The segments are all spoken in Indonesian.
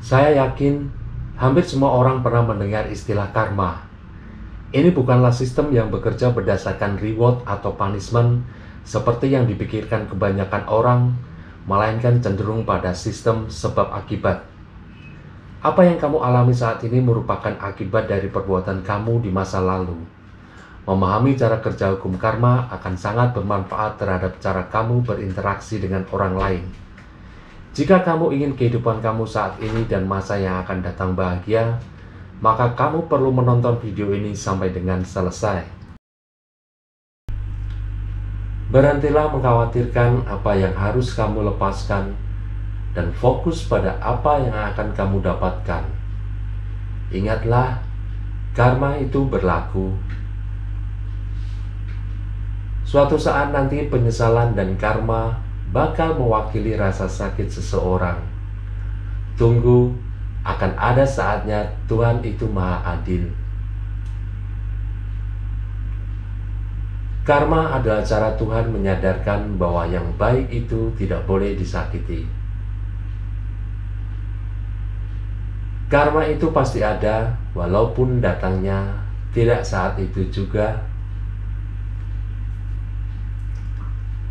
Saya yakin hampir semua orang pernah mendengar istilah karma. Ini bukanlah sistem yang bekerja berdasarkan reward atau punishment seperti yang dipikirkan kebanyakan orang, melainkan cenderung pada sistem sebab akibat. Apa yang kamu alami saat ini merupakan akibat dari perbuatan kamu di masa lalu. Memahami cara kerja hukum karma akan sangat bermanfaat terhadap cara kamu berinteraksi dengan orang lain. Jika kamu ingin kehidupan kamu saat ini dan masa yang akan datang bahagia, maka kamu perlu menonton video ini sampai dengan selesai. Berhentilah mengkhawatirkan apa yang harus kamu lepaskan dan fokus pada apa yang akan kamu dapatkan. Ingatlah, karma itu berlaku. Suatu saat nanti penyesalan dan karma bakal mewakili rasa sakit seseorang. Tunggu, akan ada saatnya Tuhan itu Maha Adil. Karma adalah cara Tuhan menyadarkan bahwa yang baik itu tidak boleh disakiti. Karma itu pasti ada, walaupun datangnya tidak saat itu juga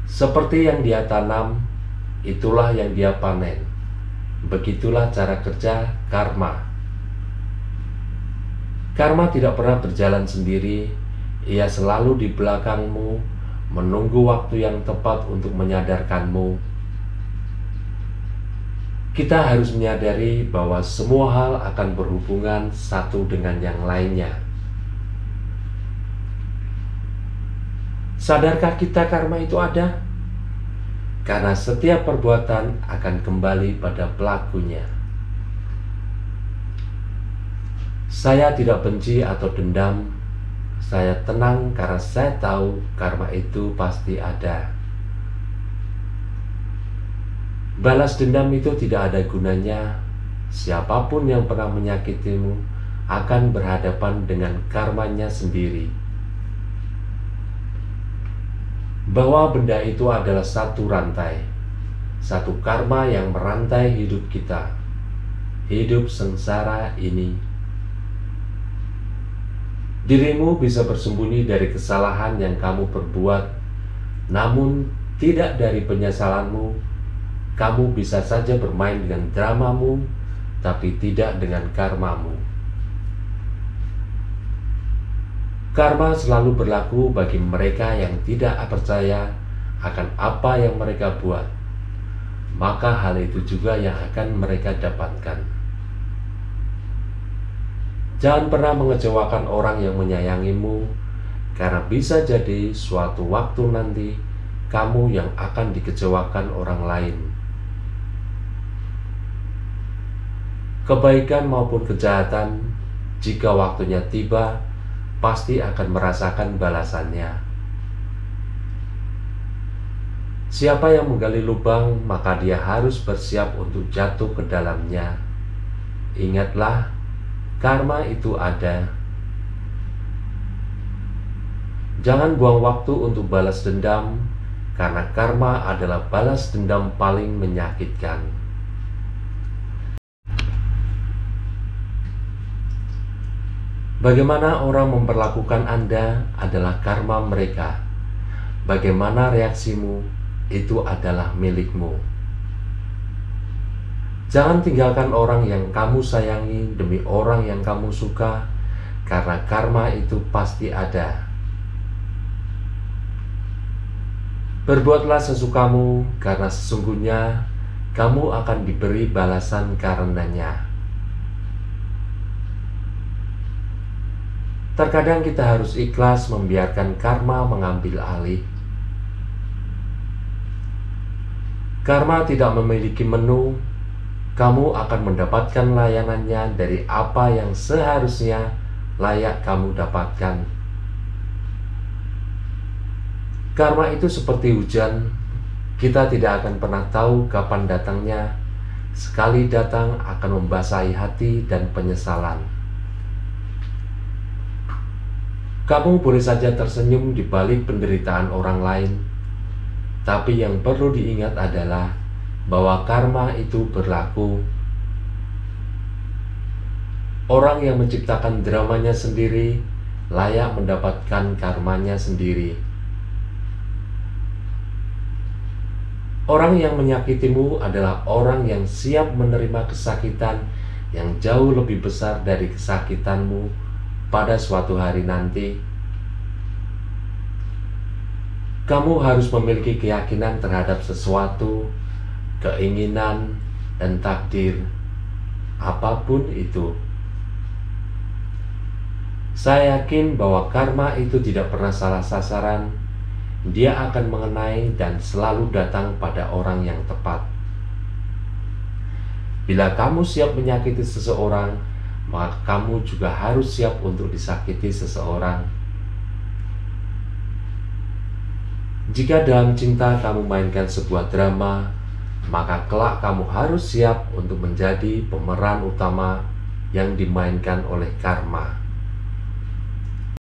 Seperti yang dia tanam, itulah yang dia panen. Begitulah cara kerja karma. Karma tidak pernah berjalan sendiri, ia selalu di belakangmu, menunggu waktu yang tepat untuk menyadarkanmu. Kita harus menyadari bahwa semua hal akan berhubungan satu dengan yang lainnya. Sadarkah kita karma itu ada? Karena setiap perbuatan akan kembali pada pelakunya. Saya tidak benci atau dendam. Saya tenang karena saya tahu karma itu pasti ada. Balas dendam itu tidak ada gunanya. Siapa pun yang pernah menyakitimu akan berhadapan dengan karmanya sendiri bahwa benda itu adalah satu rantai, satu karma yang merantai hidup kita, hidup sengsara ini. Dirimu bisa bersembunyi dari kesalahan yang kamu perbuat, namun tidak dari penyesalanmu. Kamu bisa saja bermain dengan dramamu, tapi tidak dengan karmamu. Karma selalu berlaku bagi mereka yang tidak percaya akan apa yang mereka buat. Maka hal itu juga yang akan mereka dapatkan. Jangan pernah mengecewakan orang yang menyayangimu, karena bisa jadi suatu waktu nanti kamu yang akan dikecewakan orang lain. Kebaikan maupun kejahatan, jika waktunya tiba, pasti akan merasakan balasannya. Siapa yang menggali lubang, maka dia harus bersiap untuk jatuh ke dalamnya. Ingatlah, karma itu ada. Jangan buang waktu untuk balas dendam, karena karma adalah balas dendam paling menyakitkan. Bagaimana orang memperlakukan Anda adalah karma mereka. Bagaimana reaksimu itu adalah milikmu. Jangan tinggalkan orang yang kamu sayangi demi orang yang kamu suka, karena karma itu pasti ada. Berbuatlah sesukamu, karena sesungguhnya kamu akan diberi balasan karenanya. Terkadang kita harus ikhlas membiarkan karma mengambil alih. Karma tidak memiliki menu, kamu akan mendapatkan layanannya dari apa yang seharusnya layak kamu dapatkan. Karma itu seperti hujan, kita tidak akan pernah tahu kapan datangnya. Sekali datang akan membasahi hati dan penyesalan. Kamu boleh saja tersenyum di balik penderitaan orang lain, tapi yang perlu diingat adalah bahwa karma itu berlaku. Orang yang menciptakan dramanya sendiri layak mendapatkan karmanya sendiri. Orang yang menyakitimu adalah orang yang siap menerima kesakitan yang jauh lebih besar dari kesakitanmu pada suatu hari nanti. Kamu harus memiliki keyakinan terhadap sesuatu, keinginan, dan takdir, apa pun itu. Saya yakin bahwa karma itu tidak pernah salah sasaran. Dia akan mengenai dan selalu datang pada orang yang tepat. Bila kamu siap menyakiti seseorang, maka kamu juga harus siap untuk disakiti seseorang. Jika dalam cinta kamu mainkan sebuah drama, maka kelak kamu harus siap untuk menjadi pemeran utama yang dimainkan oleh karma.